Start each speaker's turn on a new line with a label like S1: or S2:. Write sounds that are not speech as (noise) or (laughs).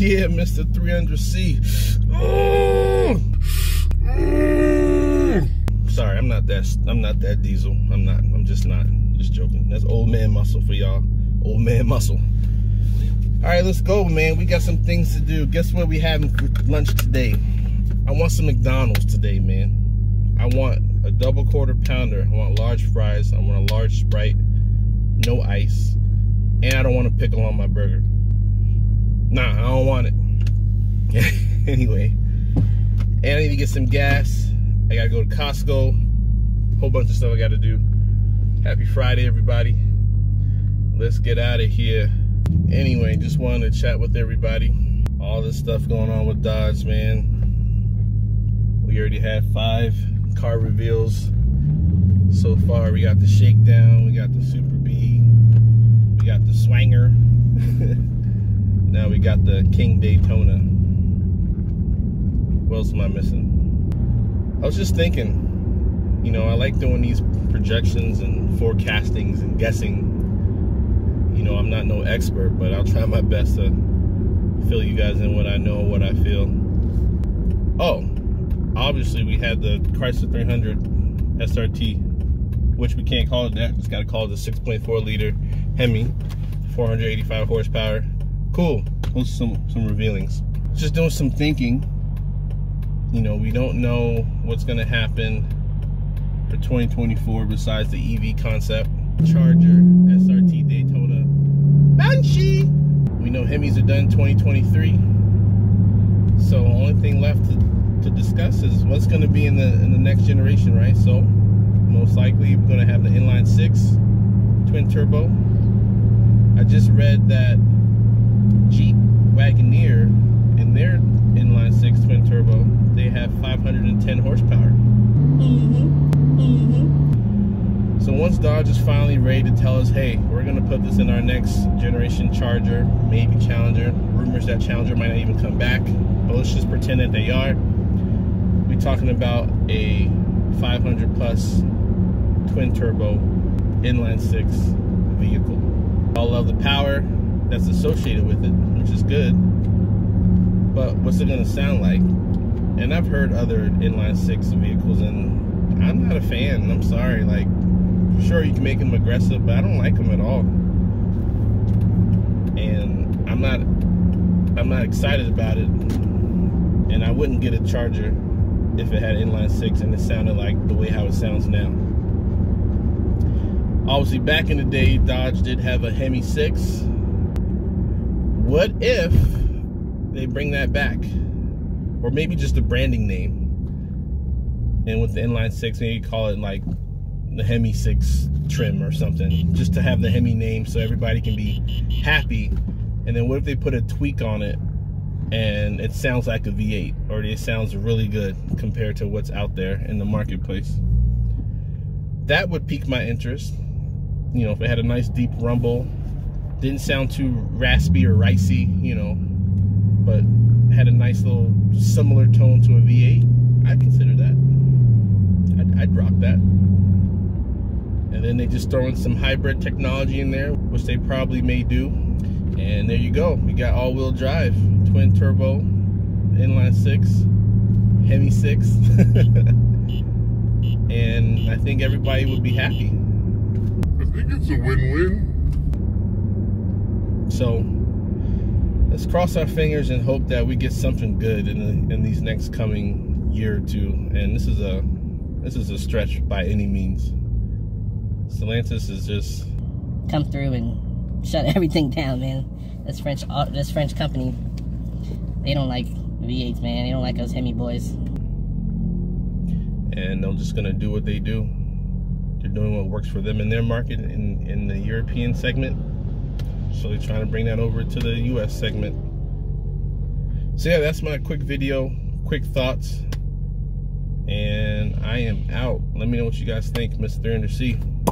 S1: Yeah, Mr. 300C. Oh! Sorry, I'm not that. I'm not that diesel. I'm not. I'm just not. Just joking. That's old man muscle for y'all. Old man muscle. All right, let's go, man. We got some things to do. Guess what we having for lunch today? I want some McDonald's today, man. I want a double quarter pounder. I want large fries. I want a large Sprite, no ice, and I don't want a pickle on my burger. Nah, I don't want it. (laughs) anyway, and I need to get some gas. I gotta go to Costco. Whole bunch of stuff I gotta do. Happy Friday, everybody. Let's get out of here. Anyway, just wanted to chat with everybody. All this stuff going on with Dodge, man. We already had five car reveals so far. We got the Shakedown, we got the Super Bee, we got the Swanger. (laughs) now we got the King Daytona. What else am I missing? I was just thinking, you know, I like doing these projections and forecastings and guessing. You know, I'm not no expert, but I'll try my best to fill you guys in what I know, what I feel. Oh, obviously we had the Chrysler 300 SRT, which we can't call it that. It's got to call it the 6.4 liter Hemi, 485 horsepower. Cool. Those some some revealings. Just doing some thinking you know, we don't know what's going to happen for 2024 besides the EV concept. Charger, SRT Daytona, Banshee. We know Hemis are done 2023. So only thing left to, to discuss is what's going to be in the in the next generation, right? So most likely we're going to have the inline six twin turbo. I just read that Jeep Wagoneer in their inline six twin turbo they have 510 horsepower. Mm-hmm. Mm-hmm. So once Dodge is finally ready to tell us, hey, we're gonna put this in our next generation Charger, maybe Challenger. Rumors that Challenger might not even come back, but let's just pretend that they are. We're talking about a 500 plus twin turbo inline six vehicle. I love the power that's associated with it, which is good. But what's it gonna sound like? and I've heard other inline six vehicles, and I'm not a fan. I'm sorry. Like, sure you can make them aggressive, but I don't like them at all. And I'm not, I'm not excited about it. And I wouldn't get a Charger if it had inline six and it sounded like the way how it sounds now. Obviously, back in the day, Dodge did have a Hemi 6. What if they bring that back? or maybe just a branding name. And with the inline six, maybe call it like the Hemi six trim or something, just to have the Hemi name so everybody can be happy. And then what if they put a tweak on it and it sounds like a V8 or it sounds really good compared to what's out there in the marketplace? That would pique my interest. You know, if it had a nice deep rumble, didn't sound too raspy or ricey, you know, but had a nice little similar tone to a V8, I'd consider that. I'd, I'd rock that. And then they just throw in some hybrid technology in there, which they probably may do. And there you go. We got all-wheel drive, twin turbo, inline six, Hemi six. (laughs) and I think everybody would be happy.
S2: I think it's a win-win.
S1: So let's cross our fingers and hope that we get something good in the, in these next coming year or two. And this is a this is a stretch by any means. Stellantis is just
S3: come through and shut (laughs) everything down, man. This French uh, this French company, they don't like V8s, man. They don't like us Hemi boys.
S1: And they're just gonna do what they do. They're doing what works for them in their market in in the European segment so they're trying to bring that over to the US segment. So yeah, that's my quick video, quick thoughts. And I am out. Let me know what you guys think, Mr. 300C.